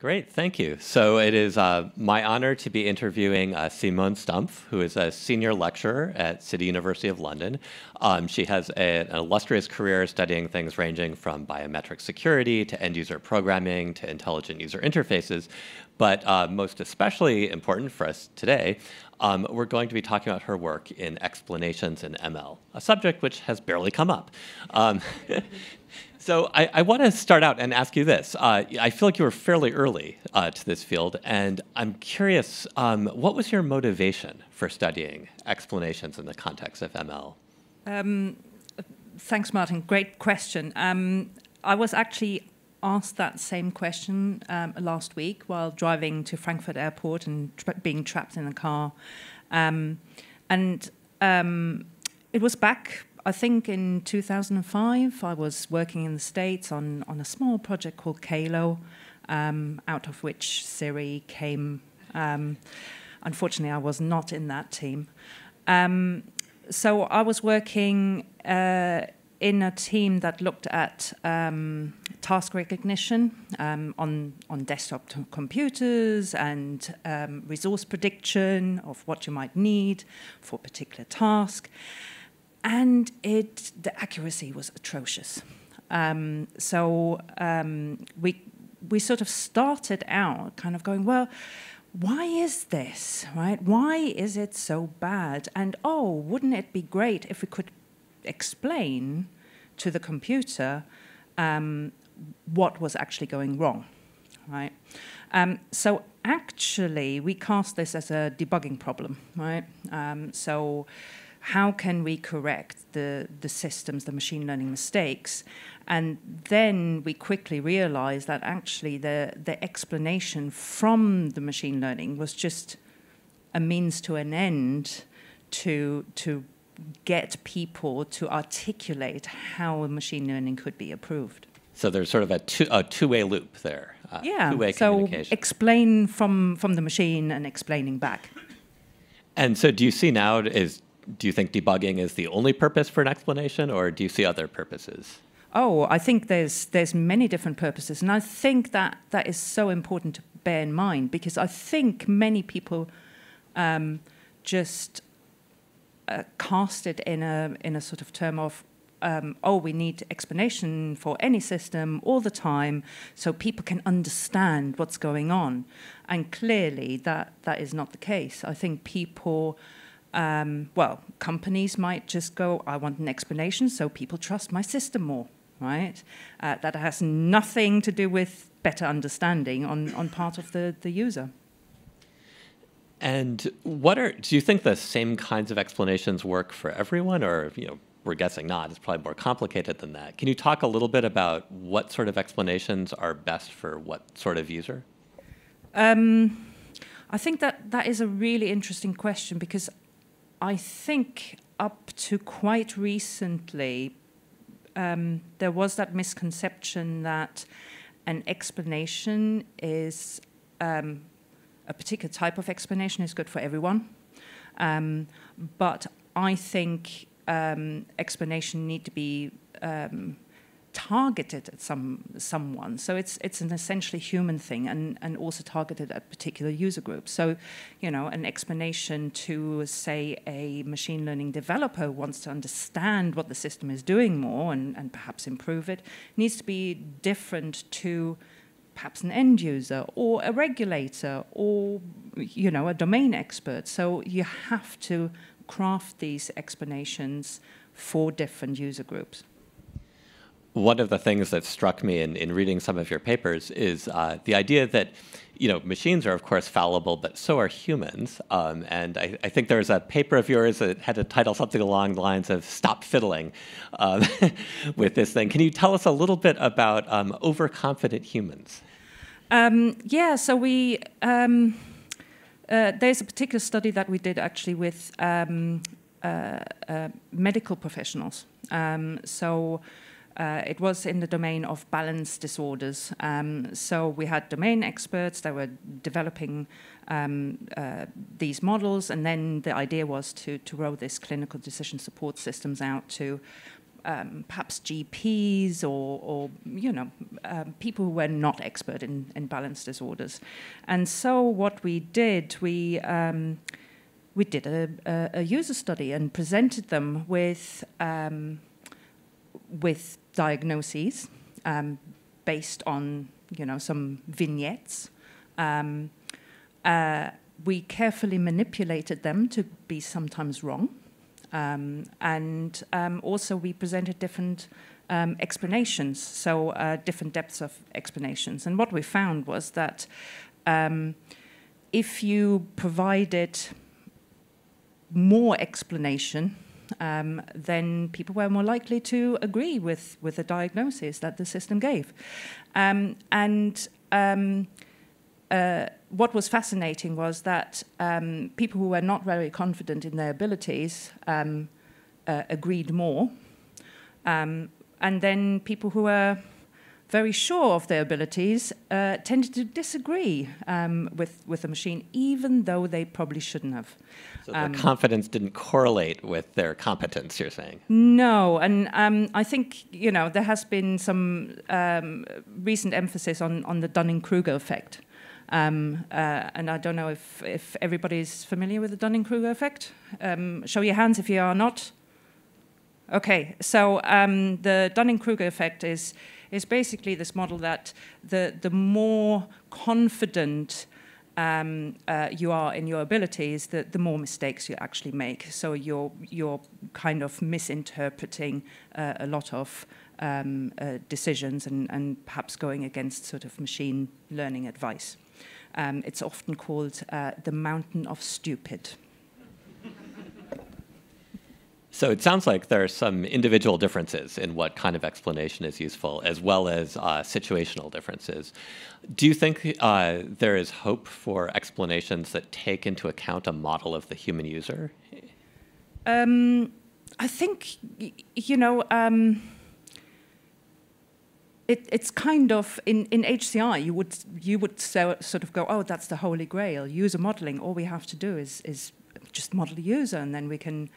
Great, thank you. So it is uh, my honor to be interviewing uh, Simone Stumpf, who is a senior lecturer at City University of London. Um, she has a, an illustrious career studying things ranging from biometric security to end user programming to intelligent user interfaces. But uh, most especially important for us today, um, we're going to be talking about her work in explanations in ML, a subject which has barely come up. Um, So I, I want to start out and ask you this. Uh, I feel like you were fairly early uh, to this field, and I'm curious, um, what was your motivation for studying explanations in the context of ML? Um, thanks, Martin. Great question. Um, I was actually asked that same question um, last week while driving to Frankfurt Airport and tra being trapped in a car. Um, and um, it was back I think in 2005, I was working in the States on, on a small project called CALO, um, out of which Siri came. Um, unfortunately, I was not in that team. Um, so I was working uh, in a team that looked at um, task recognition um, on, on desktop computers and um, resource prediction of what you might need for a particular task and it the accuracy was atrocious. Um, so um, we we sort of started out kind of going, well, why is this right? Why is it so bad? And oh, wouldn't it be great if we could explain to the computer um, what was actually going wrong, right? Um, so actually, we cast this as a debugging problem, right? Um, so how can we correct the, the systems, the machine learning mistakes? And then we quickly realized that actually the, the explanation from the machine learning was just a means to an end to, to get people to articulate how machine learning could be approved. So there's sort of a, two, a two-way loop there. Uh, yeah. Two-way so explain from from the machine and explaining back. And so, do you see now is do you think debugging is the only purpose for an explanation, or do you see other purposes? Oh, I think there's there's many different purposes, and I think that that is so important to bear in mind because I think many people um, just uh, cast it in a in a sort of term of um, oh, we need explanation for any system all the time so people can understand what's going on. And clearly, that, that is not the case. I think people um, well, companies might just go, I want an explanation so people trust my system more, right? Uh, that has nothing to do with better understanding on, on part of the, the user. And what are, do you think the same kinds of explanations work for everyone or, you know, we're guessing not, it's probably more complicated than that. Can you talk a little bit about what sort of explanations are best for what sort of user? Um, I think that that is a really interesting question because I think up to quite recently, um, there was that misconception that an explanation is um, a particular type of explanation is good for everyone. Um, but I think um, explanation need to be um, targeted at some someone. So it's it's an essentially human thing and, and also targeted at particular user groups. So, you know, an explanation to say a machine learning developer wants to understand what the system is doing more and, and perhaps improve it needs to be different to perhaps an end user or a regulator or you know a domain expert. So you have to craft these explanations for different user groups one of the things that struck me in, in reading some of your papers is uh, the idea that you know machines are of course fallible, but so are humans. Um, and I, I, think there was a paper of yours that had a title something along the lines of "Stop fiddling" uh, with this thing. Can you tell us a little bit about um, overconfident humans? Um, yeah, so we. Um, uh, there's a particular study that we did actually with um, uh, uh, medical professionals. Um, so uh, it was in the domain of balance disorders. Um, so we had domain experts that were developing um, uh, these models, and then the idea was to, to roll this clinical decision support systems out to um, perhaps GPs or, or you know, um, people who were not expert in, in balance disorders. And so what we did, we um, we did a, a, user study and presented them with um, with diagnoses um, based on you know some vignettes. Um, uh, we carefully manipulated them to be sometimes wrong. Um, and um, also, we presented different um, explanations, so uh, different depths of explanations. And what we found was that um, if you provided more explanation, um, then people were more likely to agree with, with the diagnosis that the system gave. Um, and uh, what was fascinating was that um, people who were not very confident in their abilities um, uh, agreed more. Um, and then people who were very sure of their abilities uh, tended to disagree um, with, with the machine, even though they probably shouldn't have. So their um, confidence didn't correlate with their competence, you're saying? No, and um, I think, you know, there has been some recent emphasis on, on the Dunning-Kruger effect. Um, uh, and I don't know if, if everybody's familiar with the Dunning Kruger effect. Um, show your hands if you are not. Okay, so um, the Dunning Kruger effect is, is basically this model that the, the more confident um, uh, you are in your abilities, the, the more mistakes you actually make. So you're, you're kind of misinterpreting uh, a lot of um, uh, decisions and, and perhaps going against sort of machine learning advice. Um, it's often called uh, the mountain of stupid. So it sounds like there are some individual differences in what kind of explanation is useful, as well as uh, situational differences. Do you think uh, there is hope for explanations that take into account a model of the human user? Um, I think, you know, um, it, it's kind of in, in HCI you would you would so, sort of go oh that's the holy grail user modeling all we have to do is is just model the user and then we can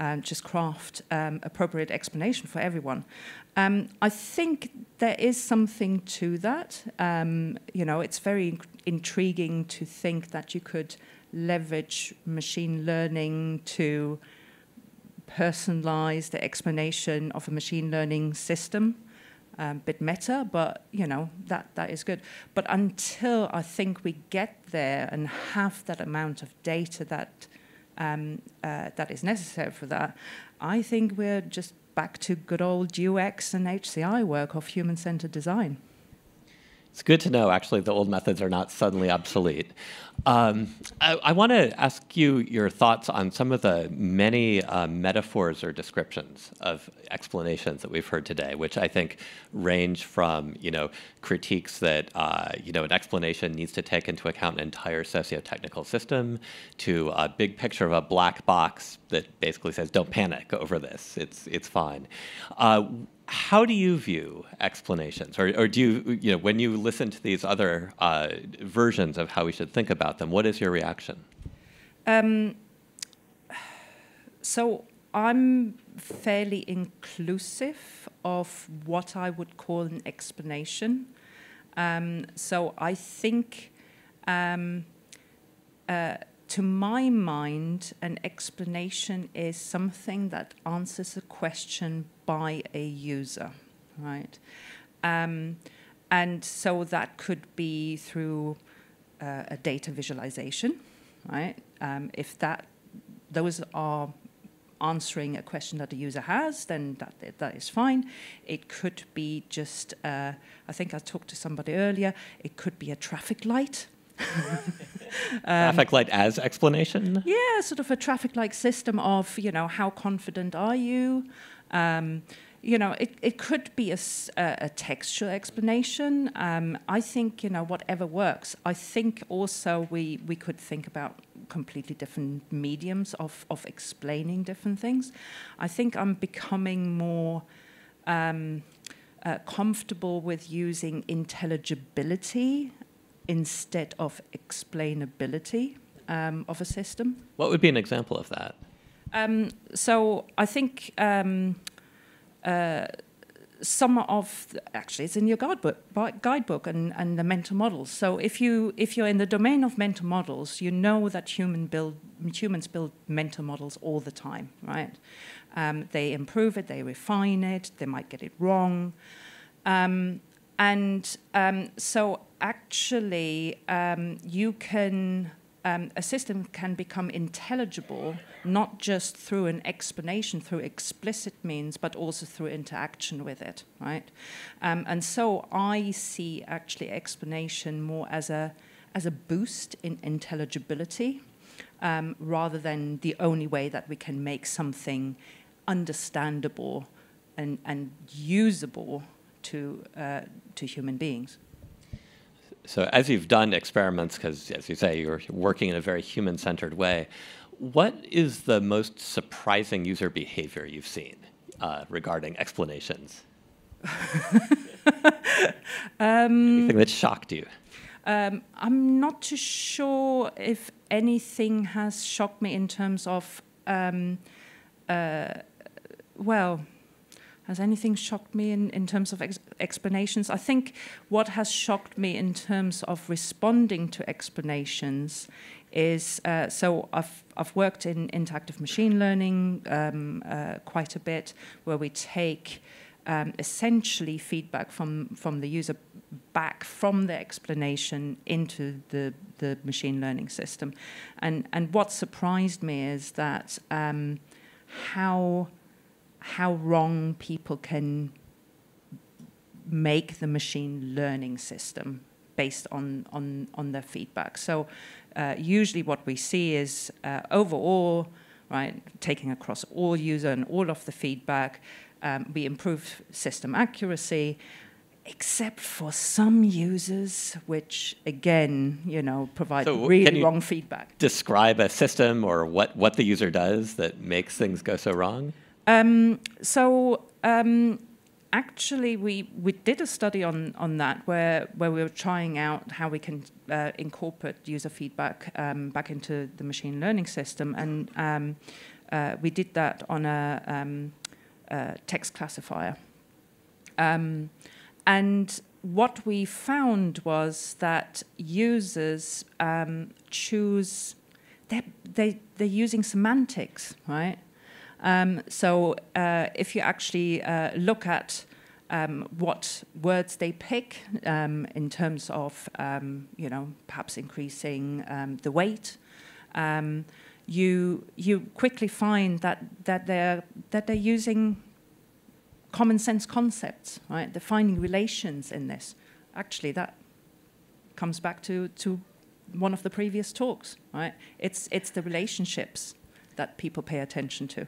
um, just craft um, appropriate explanation for everyone. Um, I think there is something to that. Um, you know, it's very intriguing to think that you could leverage machine learning to personalize the explanation of a machine learning system um, bit meta, but you know that that is good. But until I think we get there and have that amount of data that um, uh, that is necessary for that, I think we're just back to good old UX and HCI work of human-centered design. It's good to know, actually, the old methods are not suddenly obsolete. Um, I, I want to ask you your thoughts on some of the many uh, metaphors or descriptions of explanations that we've heard today, which I think range from, you know, critiques that, uh, you know, an explanation needs to take into account an entire socio-technical system to a big picture of a black box that basically says, don't panic over this, it's, it's fine. Uh, how do you view explanations, or, or do you, you know, when you listen to these other uh, versions of how we should think about them, what is your reaction? Um, so I'm fairly inclusive of what I would call an explanation. Um, so I think, um, uh, to my mind, an explanation is something that answers a question by a user, right? Um, and so that could be through uh, a data visualization, right? Um, if that those are answering a question that the user has, then that that is fine. It could be just, uh, I think I talked to somebody earlier. It could be a traffic light. um, traffic light as explanation. Yeah, sort of a traffic light system of you know how confident are you. Um, you know, it, it could be a, a textual explanation. Um, I think, you know, whatever works. I think also we, we could think about completely different mediums of, of explaining different things. I think I'm becoming more um, uh, comfortable with using intelligibility instead of explainability um, of a system. What would be an example of that? Um, so I think um, uh, some of the, actually it's in your guidebook, guidebook and, and the mental models. So if you if you're in the domain of mental models, you know that human build humans build mental models all the time, right? Um, they improve it, they refine it, they might get it wrong, um, and um, so actually um, you can um, a system can become intelligible not just through an explanation, through explicit means, but also through interaction with it, right? Um, and so I see actually explanation more as a as a boost in intelligibility, um, rather than the only way that we can make something understandable and, and usable to uh, to human beings. So, as you've done experiments, because as you say, you're working in a very human centered way, what is the most surprising user behavior you've seen uh, regarding explanations? um, Anything that shocked you? Um, I'm not too sure if anything has shocked me in terms of, um, uh, well, has anything shocked me in, in terms of ex explanations? I think what has shocked me in terms of responding to explanations is uh, so I've, I've worked in interactive machine learning um, uh, quite a bit, where we take um, essentially feedback from, from the user back from the explanation into the, the machine learning system. And, and what surprised me is that um, how how wrong people can make the machine learning system based on, on, on their feedback. So uh, usually what we see is uh, overall, right, taking across all user and all of the feedback, um, we improve system accuracy, except for some users, which again, you know, provide so really wrong feedback. Describe a system or what, what the user does that makes things go so wrong? Um, so um, actually, we, we did a study on, on that where, where we were trying out how we can uh, incorporate user feedback um, back into the machine learning system. And um, uh, we did that on a, um, a text classifier. Um, and what we found was that users choose, they're, they, they're using semantics, right? Um, so uh, if you actually uh, look at um, what words they pick um, in terms of, um, you know, perhaps increasing um, the weight, um, you you quickly find that that they're that they're using common sense concepts, right? They're finding relations in this. Actually, that comes back to to one of the previous talks, right? It's it's the relationships that people pay attention to.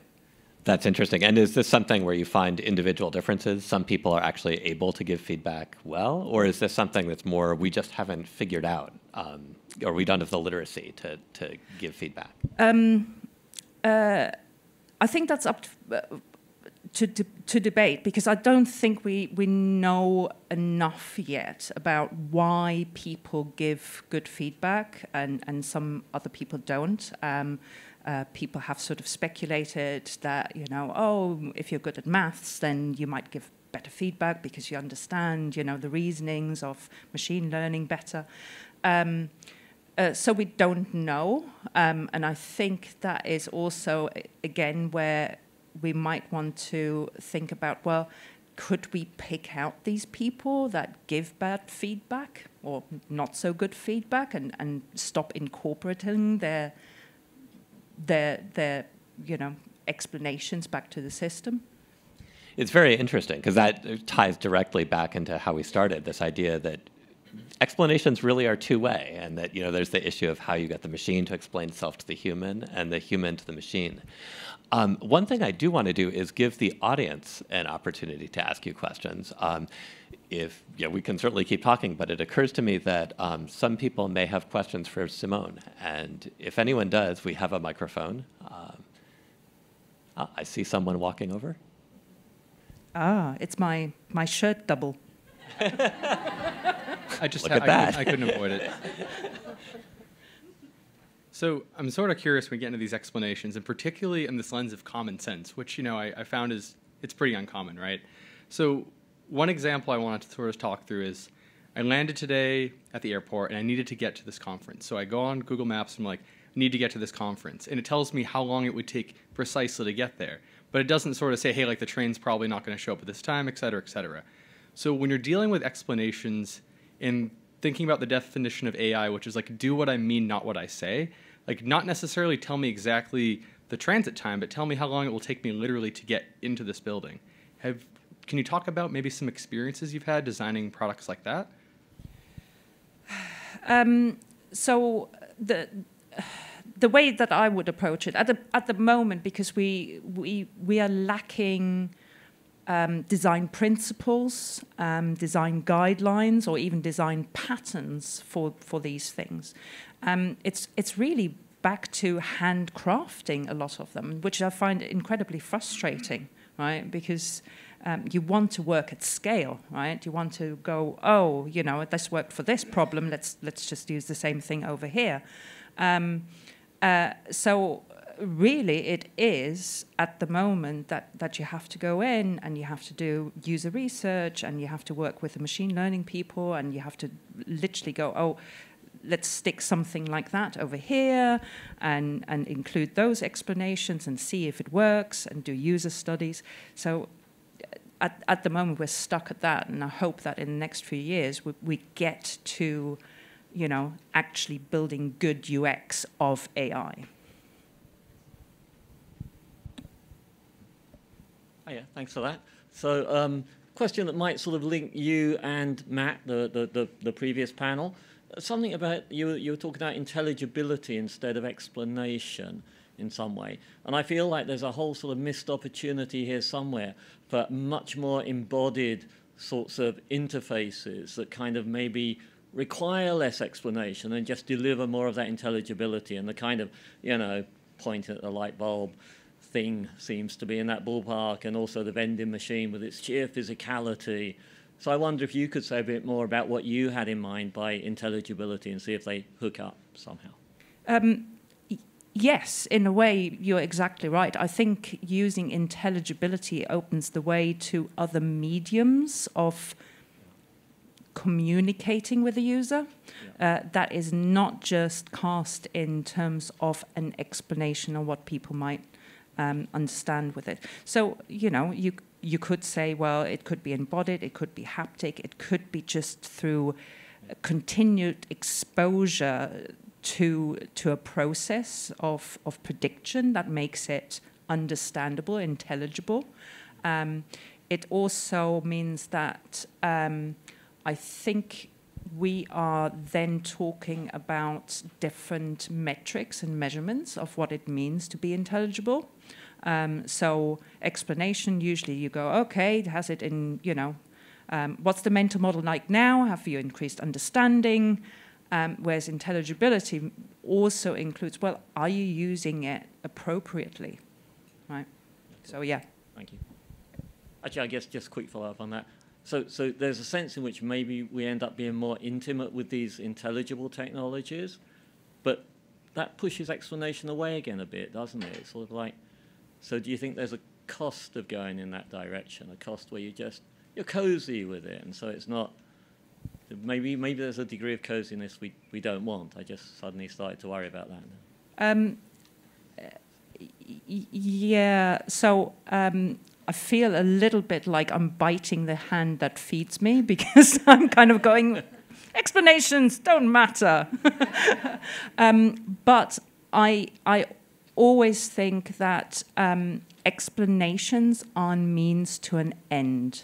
That's interesting. And is this something where you find individual differences? Some people are actually able to give feedback well, or is this something that's more we just haven't figured out, um, or we don't have the literacy to, to give feedback? Um, uh, I think that's up to, uh, to, to, to, debate because I don't think we, we know enough yet about why people give good feedback and, and some other people don't. Um, uh, people have sort of speculated that, you know, oh, if you're good at maths, then you might give better feedback because you understand, you know, the reasonings of machine learning better. Um, uh, so we don't know, um, and I think that is also again where we might want to think about. Well, could we pick out these people that give bad feedback or not so good feedback, and, and stop incorporating their their their you know explanations back to the system. It's very interesting because that ties directly back into how we started this idea that explanations really are two way and that you know there's the issue of how you get the machine to explain itself to the human and the human to the machine um, one thing i do want to do is give the audience an opportunity to ask you questions um, if yeah, we can certainly keep talking, but it occurs to me that um, some people may have questions for Simone, and if anyone does, we have a microphone. Um, ah, I see someone walking over. Ah, it's my my shirt double. I just look at that. I, I couldn't avoid it. So I'm sort of curious when we get into these explanations, and particularly in this lens of common sense, which you know I, I found is it's pretty uncommon, right? So one example I wanted to sort of talk through is I landed today at the airport and I needed to get to this conference. So I go on Google Maps and I'm like, I need to get to this conference. And it tells me how long it would take precisely to get there. But it doesn't sort of say, hey, like the train's probably not going to show up at this time, et cetera, et cetera. So when you're dealing with explanations and thinking about the definition of AI, which is like do what I mean, not what I say, like not necessarily tell me exactly the transit time, but tell me how long it will take me literally to get into this building. Have can you talk about maybe some experiences you've had designing products like that? Um, so the the way that I would approach it at the at the moment, because we we we are lacking um, design principles, um, design guidelines, or even design patterns for for these things. Um, it's it's really back to handcrafting a lot of them, which I find incredibly frustrating, right? Because um, you want to work at scale, right? You want to go, oh, you know, this worked for this problem. Let's let's just use the same thing over here. Um, uh, so really, it is at the moment that that you have to go in and you have to do user research and you have to work with the machine learning people and you have to literally go, oh. Let's stick something like that over here and, and include those explanations and see if it works and do user studies. So at, at the moment we're stuck at that, and I hope that in the next few years we, we get to, you know, actually building good UX of AI. Yeah, thanks for that. So, um, question that might sort of link you and Matt, the the, the, the previous panel. Something about you you were talking about intelligibility instead of explanation in some way. And I feel like there's a whole sort of missed opportunity here somewhere for much more embodied sorts of interfaces that kind of maybe require less explanation and just deliver more of that intelligibility and the kind of, you know, point at the light bulb thing seems to be in that ballpark and also the vending machine with its sheer physicality. So I wonder if you could say a bit more about what you had in mind by intelligibility and see if they hook up somehow. Um, Yes, in a way, you're exactly right. I think using intelligibility opens the way to other mediums of communicating with the user. Yeah. Uh, that is not just cast in terms of an explanation of what people might um, understand with it. So, you know, you you could say, well, it could be embodied, it could be haptic, it could be just through continued exposure to to a process of of prediction that makes it understandable, intelligible. Um, it also means that um, I think we are then talking about different metrics and measurements of what it means to be intelligible. Um, so explanation, usually you go, okay, has it in, you know, um, what's the mental model like now? Have you increased understanding? Um, whereas intelligibility also includes, well, are you using it appropriately? Right? So, yeah. Thank you. Actually, I guess just quick follow up on that. So, so there's a sense in which maybe we end up being more intimate with these intelligible technologies, but that pushes explanation away again a bit, doesn't it? It's sort of like, so do you think there's a cost of going in that direction? A cost where you just you're cozy with it, and so it's not maybe maybe there's a degree of coziness we, we don't want. I just suddenly started to worry about that. Um, yeah, so um, I feel a little bit like I'm biting the hand that feeds me because I'm kind of going, explanations don't matter. um, but I, I always think that um, explanations are means to an end.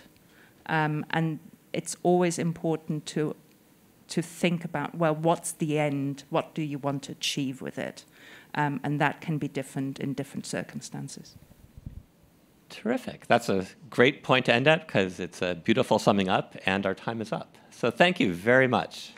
Um, and it's always important to to think about well what's the end what do you want to achieve with it um, and that can be different in different circumstances terrific. That's a great point to end at because it's a beautiful summing up and our time is up. So thank you very much